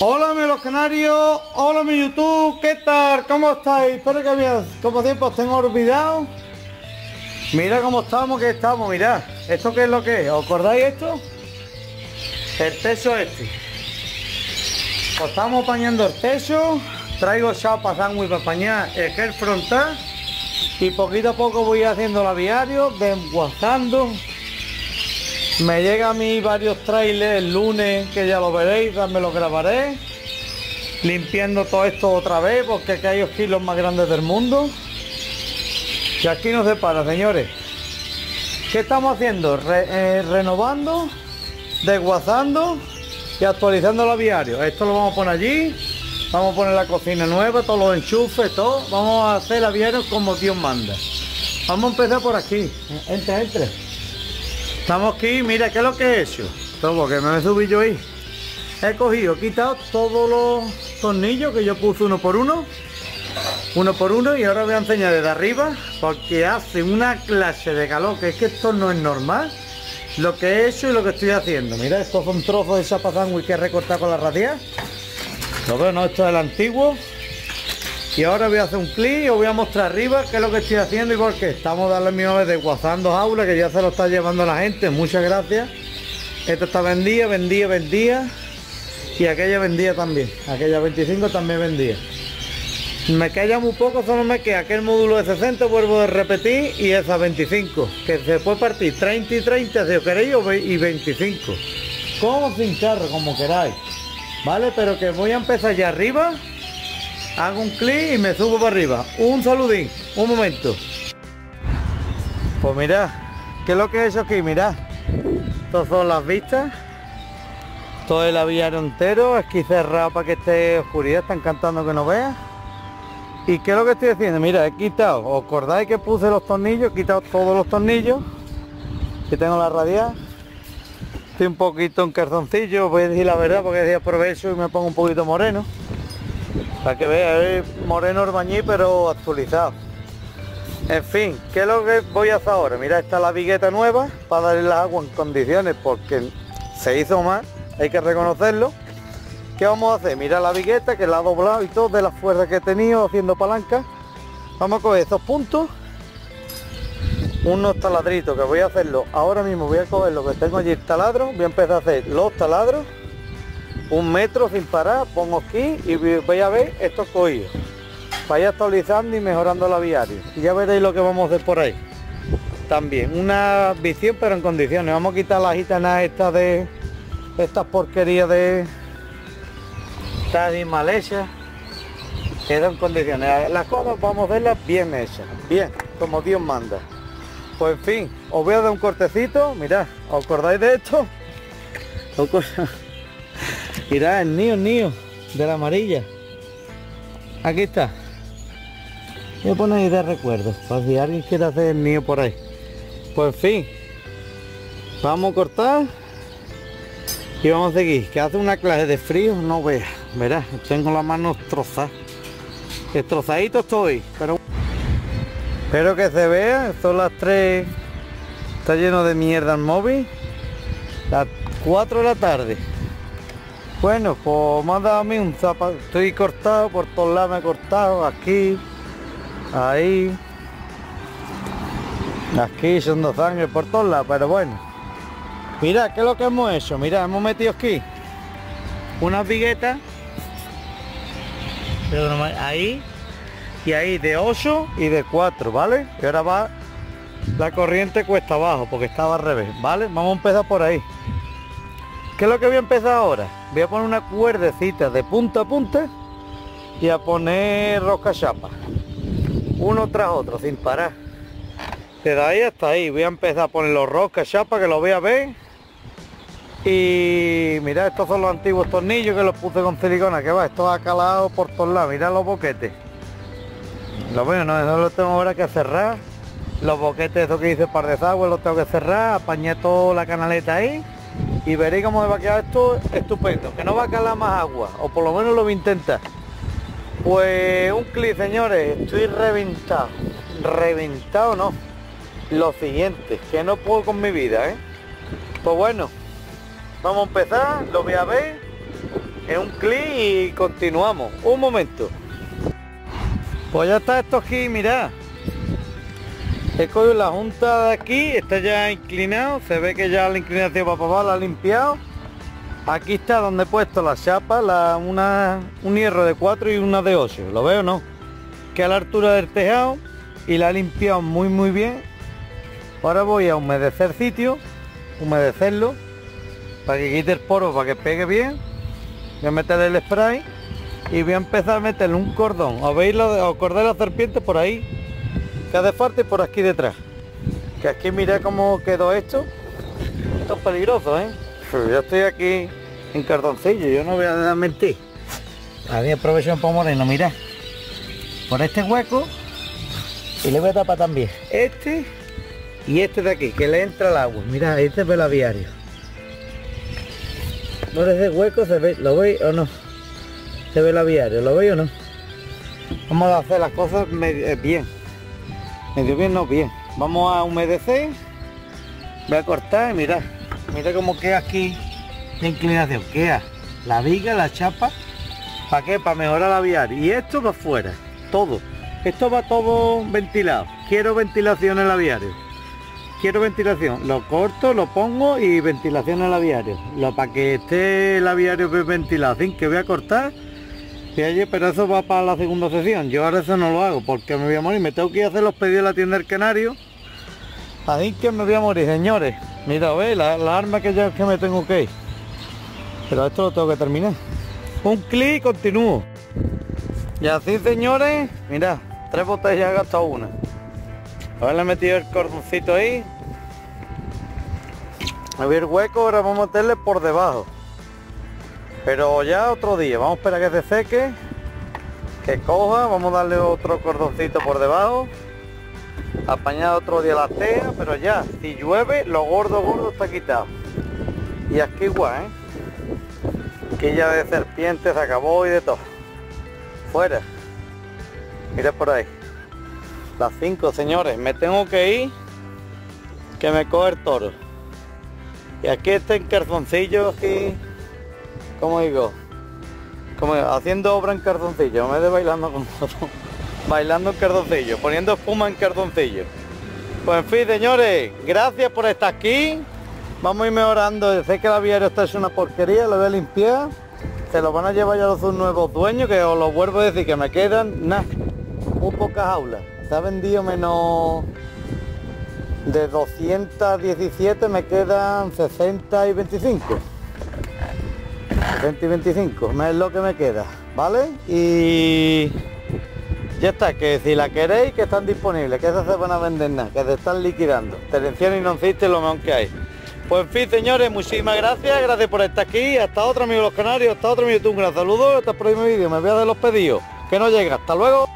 Hola mi los canarios, hola mi YouTube, ¿qué tal? ¿Cómo estáis? Espero que bien, como tiempo os tengo olvidado. Mira cómo estamos, que estamos, mirad. ¿Esto qué es lo que es? ¿Os acordáis esto? El techo este. Pues estamos apañando el techo, traigo chapa sándwich para apañar el gel frontal y poquito a poco voy haciendo el aviario, desguazando. Me llega a mí varios trailers el lunes, que ya lo veréis, me lo grabaré. Limpiando todo esto otra vez, porque aquí hay los kilos más grandes del mundo. Y aquí no se para, señores. ¿Qué estamos haciendo? Eh, renovando, desguazando y actualizando el aviario. Esto lo vamos a poner allí. Vamos a poner la cocina nueva, todos los enchufes, todo. Vamos a hacer el aviario como Dios manda. Vamos a empezar por aquí. Entre, entre. Estamos aquí, mira qué es lo que he hecho. Todo que me subí yo ahí. He cogido, he quitado todos los tornillos que yo puse uno por uno. Uno por uno y ahora voy a enseñar desde arriba porque hace una clase de calor que es que esto no es normal. Lo que he hecho y lo que estoy haciendo. Mira, estos son trozos de chapa que he recortado con la radial. Lo veo, no, esto es el antiguo. Y ahora voy a hacer un clic y os voy a mostrar arriba qué es lo que estoy haciendo y por qué. Estamos dando mi vez desguazando jaula que ya se lo está llevando la gente. Muchas gracias. Esto está vendía, vendía, vendía. Y aquella vendía también. Aquella 25 también vendía. Me queda muy poco, solo me queda aquel módulo de 60, vuelvo a repetir, y esa 25, que se puede partir 30 y 30 si os queréis y 25. Como sin carro, como queráis. ¿vale? Pero que voy a empezar ya arriba, hago un clic y me subo para arriba. Un saludín, un momento. Pues mirad, ¿qué es lo que he hecho aquí? Mirad, estas son las vistas, todo el aviario entero, aquí cerrado para que esté oscuridad, está encantando que no vea. ¿Y qué es lo que estoy haciendo? Mira, he quitado, ¿os acordáis que puse los tornillos? He quitado todos los tornillos, que tengo la radial Estoy un poquito en carzoncillo, voy a decir la verdad porque de aprovecho y me pongo un poquito moreno. Para que vea, es moreno orbañí pero actualizado. En fin, ¿qué es lo que voy a hacer ahora? Mira, está la vigueta nueva para darle el agua en condiciones porque se hizo mal, hay que reconocerlo. ¿Qué vamos a hacer? Mira la vigueta que la ha doblado y todo de la fuerza que he tenido haciendo palanca. Vamos a coger estos puntos unos taladritos que voy a hacerlo ahora mismo voy a coger lo que tengo allí taladro voy a empezar a hacer los taladros un metro sin parar pongo aquí y voy a ver estos cogidos. Vaya actualizando y mejorando la viaria. Y ya veréis lo que vamos a hacer por ahí. También una visión pero en condiciones. Vamos a quitar las gitanas estas de estas porquerías de estas mal hechas quedan en condiciones. Las cosas vamos a verlas bien hechas. Bien como Dios manda. Pues en fin, os voy a dar un cortecito, mirad, ¿os acordáis de esto? Mirad, el niño, niño, de la amarilla. Aquí está. Voy a poner ahí de recuerdo, para si alguien quiere hacer el niño por ahí. Pues fin, vamos a cortar y vamos a seguir. Que hace una clase de frío, no veas, verás, tengo las manos trozadas. Destrozadito estoy, pero Espero que se vea, son las 3, está lleno de mierda el móvil, las 4 de la tarde. Bueno, pues me ha dado a mí un zapato, estoy cortado, por todos lados me he cortado, aquí, ahí, aquí son dos sangre por todos lados, pero bueno. Mira, ¿qué es lo que hemos hecho? Mira, hemos metido aquí unas viguetas, ahí, y ahí de 8 y de 4, ¿vale? Y ahora va la corriente cuesta abajo porque estaba al revés, ¿vale? Vamos a empezar por ahí. ¿Qué es lo que voy a empezar ahora? Voy a poner una cuerdecita de punta a punta y a poner rosca chapa. Uno tras otro, sin parar. Desde ahí hasta ahí. Voy a empezar a poner los rosca chapa que lo voy a ver. Y mira, estos son los antiguos tornillos que los puse con silicona, que va, esto ha calado por todos lados. Mira los boquetes. Lo bueno, no, no lo tengo ahora que cerrar. Los boquetes, eso que dice par de desagüe, los tengo que cerrar. Apañé toda la canaleta ahí. Y veréis cómo me va a quedar esto estupendo. Que no va a calar más agua. O por lo menos lo voy a intentar. Pues un clic, señores. Estoy reventado. Reventado no. Lo siguiente, que no puedo con mi vida, ¿eh? Pues bueno, vamos a empezar. Lo voy a ver. es un clic y continuamos. Un momento. Pues ya está esto aquí, mirad. He cogido la junta de aquí, está ya inclinado, se ve que ya la inclinación para abajo, la ha limpiado. Aquí está donde he puesto la chapa, la, una, un hierro de 4 y una de 8, ¿lo veo no? Que a la altura del tejado y la ha limpiado muy muy bien. Ahora voy a humedecer sitio, humedecerlo, para que quite el poro, para que pegue bien. Voy a meter el spray y voy a empezar a meterle un cordón. ¿Os veis la, de la serpiente por ahí? Falta y por aquí detrás. Que aquí mira cómo quedó esto. Esto es peligroso ¿eh? yo estoy aquí en cartoncillo yo no voy a mentir. A mí aprovecho un poco moreno mira. Por este hueco y le voy a tapar también. Este y este de aquí que le entra el agua. Mira este es velaviario por ese hueco se ve lo veis o no se ve el aviario lo veis o no vamos a hacer las cosas eh, bien medio bien no bien. Vamos a humedecer. Voy a cortar y mira. Mira cómo queda aquí la inclinación. Queda la viga la chapa. Para qué para mejorar la vial. Y esto va afuera todo. Esto va todo ventilado. Quiero ventilación en el aviario quiero ventilación. Lo corto lo pongo y ventilación en el aviario lo para que esté el aviario ventilado sin que voy a cortar pero eso va para la segunda sesión. Yo ahora eso no lo hago porque me voy a morir. Me tengo que ir a hacer los pedidos a la tienda del Canario. Así que me voy a morir, señores. Mira, ve la, arma que ya que me tengo que ir. Pero esto lo tengo que terminar. Un clic y continúo. Y así, señores, mira, tres botellas he gastado una. Ahora he metido el cordoncito ahí. A ver hueco, ahora vamos a meterle por debajo. Pero ya otro día, vamos a esperar que se seque, que coja, vamos a darle otro cordoncito por debajo, apañar otro día la tea, pero ya, si llueve, lo gordo gordo está quitado. Y aquí igual, ¿eh? Que ya de serpiente se acabó y de todo. Fuera. Mira por ahí. Las 5, señores. Me tengo que ir. Que me coge el toro. Y aquí está en calzoncillo aquí como digo, como haciendo obra en cardoncillo, me de bailando con bailando en cardoncillo, poniendo espuma en cardoncillo. Pues en fin, señores, gracias por estar aquí. Vamos a ir mejorando. Sé que el aviario está es una porquería, lo voy a limpiar. Se lo van a llevar ya los nuevos dueños, que os lo vuelvo a decir, que me quedan, nada, un pocas aulas. Se ha vendido menos de 217, me quedan 60 y 25. 20 y 25, es lo que me queda, ¿vale? Y ya está, que si la queréis, que están disponibles, que esas se van a vender nada, que se están liquidando. Terención y no existe lo mejor que hay. Pues en fin, señores, muchísimas gracias, gracias por estar aquí. Hasta otro amigo de los canarios, hasta otro amigo YouTube, un gran saludo, hasta el próximo vídeo. Me voy a dar los pedidos, que no llega. Hasta luego.